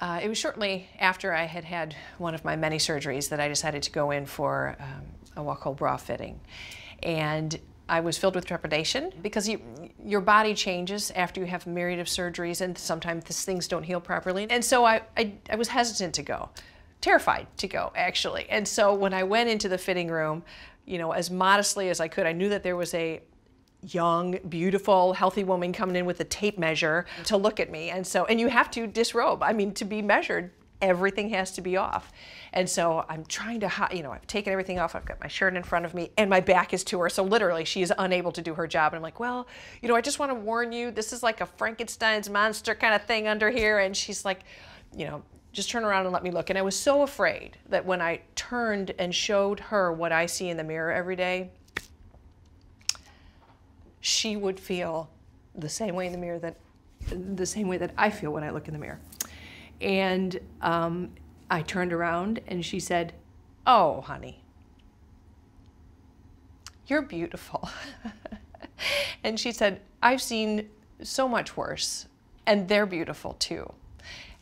Uh, it was shortly after I had had one of my many surgeries that I decided to go in for um, a Wacoal bra fitting. And I was filled with trepidation because you, your body changes after you have a myriad of surgeries and sometimes things don't heal properly. And so I, I, I was hesitant to go, terrified to go actually. And so when I went into the fitting room, you know, as modestly as I could, I knew that there was a young, beautiful, healthy woman coming in with a tape measure to look at me. And so, and you have to disrobe. I mean, to be measured, everything has to be off. And so I'm trying to, you know, I've taken everything off. I've got my shirt in front of me and my back is to her. So literally she is unable to do her job. And I'm like, well, you know, I just want to warn you, this is like a Frankenstein's monster kind of thing under here. And she's like, you know, just turn around and let me look. And I was so afraid that when I turned and showed her what I see in the mirror every day, she would feel the same way in the mirror that the same way that I feel when I look in the mirror. And um, I turned around and she said, "Oh, honey, you're beautiful." and she said, "I've seen so much worse, and they're beautiful too."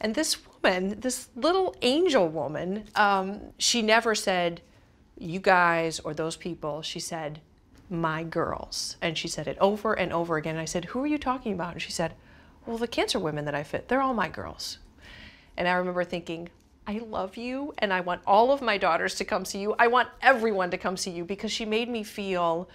And this woman, this little angel woman, um, she never said, "You guys" or "those people." She said, my girls. And she said it over and over again. And I said, Who are you talking about? And she said, Well, the cancer women that I fit, they're all my girls. And I remember thinking, I love you and I want all of my daughters to come see you. I want everyone to come see you because she made me feel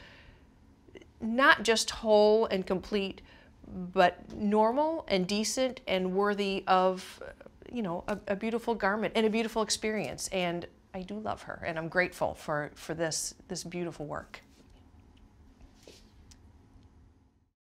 not just whole and complete, but normal and decent and worthy of, you know, a, a beautiful garment and a beautiful experience. And I do love her and I'm grateful for, for this, this beautiful work.